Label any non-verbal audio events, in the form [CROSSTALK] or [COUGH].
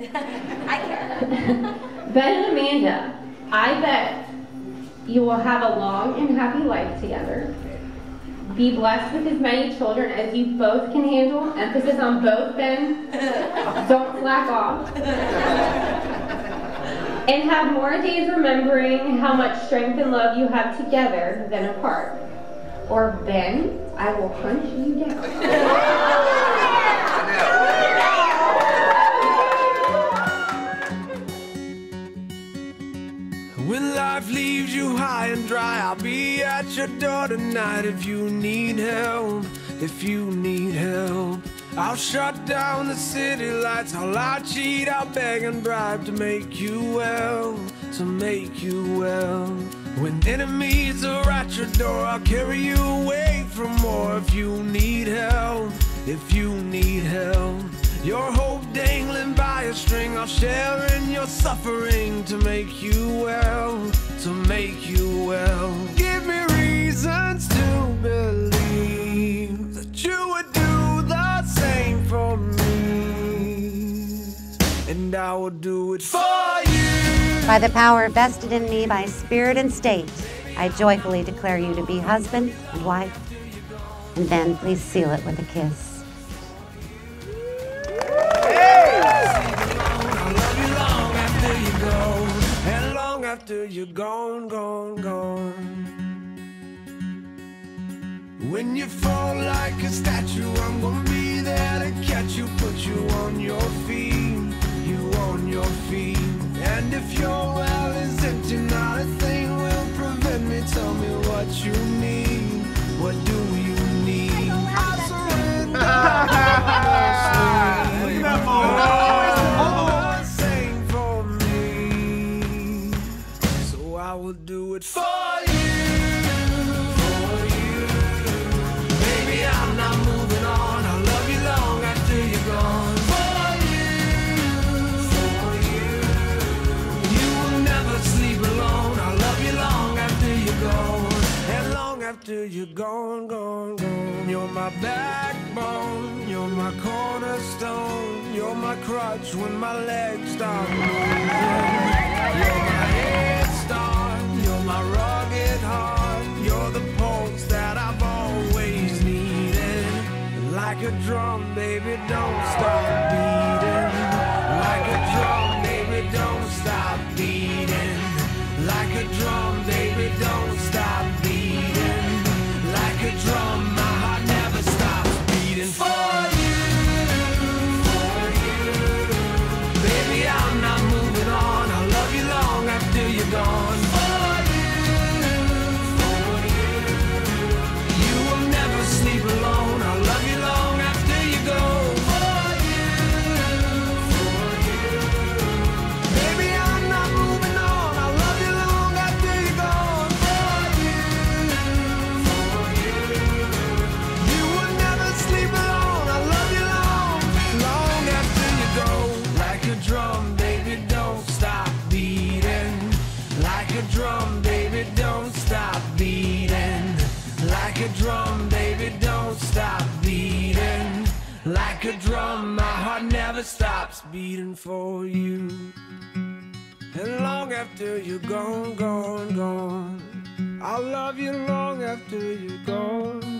[LAUGHS] I care. [LAUGHS] Ben and Amanda, I bet you will have a long and happy life together. Be blessed with as many children as you both can handle. Emphasis on both, Ben. [LAUGHS] Don't slack off. And have more days remembering how much strength and love you have together than apart. Or Ben, I will punch you down. When life leaves you high and dry, I'll be at your door tonight if you need help. If you need help, I'll shut down the city lights. I'll lie, cheat, I'll beg and bribe to make you well, to make you well. When enemies are at your door, I'll carry you away from more if you need help. If you need help. Your hope dangling by a string, I'll share in your suffering to make you well, to make you well. Give me reasons to believe that you would do the same for me, and I will do it for you. By the power vested in me by spirit and state, I joyfully declare you to be husband and wife. And then please seal it with a kiss. After you're gone, gone, gone. When you fall like a statue, I'm gonna be there to catch you, put you on your feet, you on your feet. And if your well is empty, not a thing will prevent me. Tell me what you need, long after you're gone. And long after you're gone, gone, gone. You're my backbone. You're my cornerstone. You're my crutch when my legs stop moving. A drum, baby, don't stop beating. Like a drum, baby, don't stop beating. Like a drum, baby, don't stop beating. Like a drum, my heart never stops beating for you. For Like a drum, my heart never stops beating for you. And long after you're gone, gone, gone. I'll love you long after you're gone.